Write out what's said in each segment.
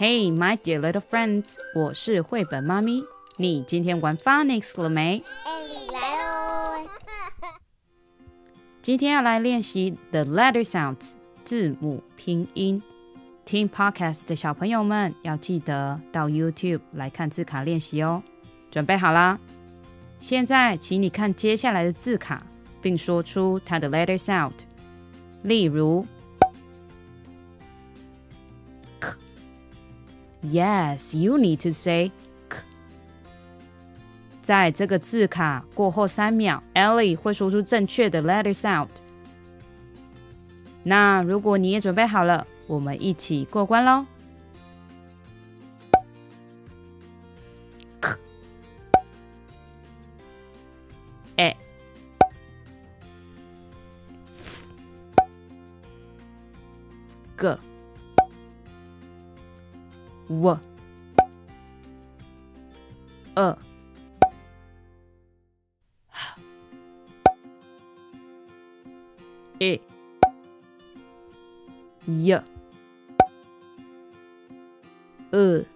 Hey, my dear little friends，我是绘本妈咪。你今天玩 phonics 了没？哎来喽！今天要来练习 the letter sounds 字母拼音。听 podcast 的小朋友们要记得到 YouTube 来看字卡练习哦。准备好啦？现在请你看接下来的字卡，并说出它的 letter sound。例如。Yes, you need to say k。在这个字卡过后三秒，Ellie 会说出正确的 letter sound。那如果你也准备好了，我们一起过关喽！k e g。W e h i y e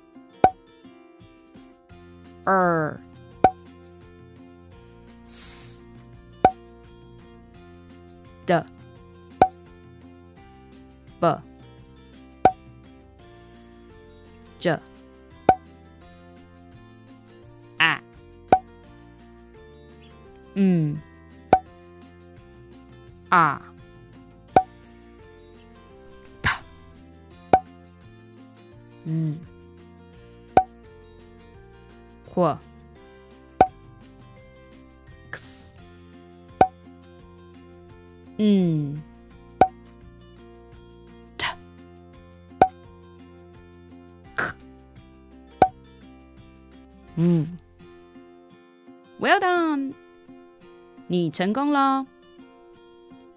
r s d b 这啊，嗯，啊，啪，z，或，x，嗯。嗯，Well done，你成功了。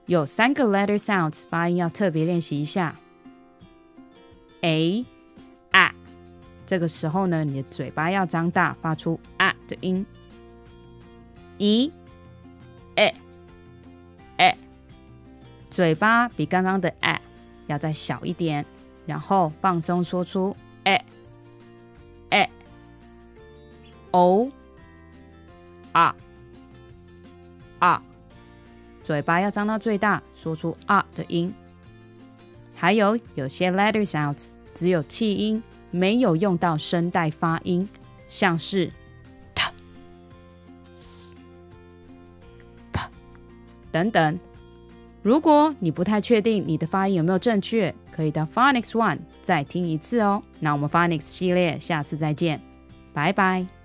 有三个 letter sounds 发音要特别练习一下。A 啊，这个时候呢，你的嘴巴要张大，发出啊的音。E 诶，诶，嘴巴比刚刚的啊要再小一点，然后放松说出哎。O 啊啊，嘴巴要张到最大，说出啊的音。还有有些 letter sounds 只有气音，没有用到声带发音，像是 t、s、p 等等。如果你不太确定你的发音有没有正确，可以到 Phonics One 再听一次哦。那我们 Phonics 系列下次再见，拜拜。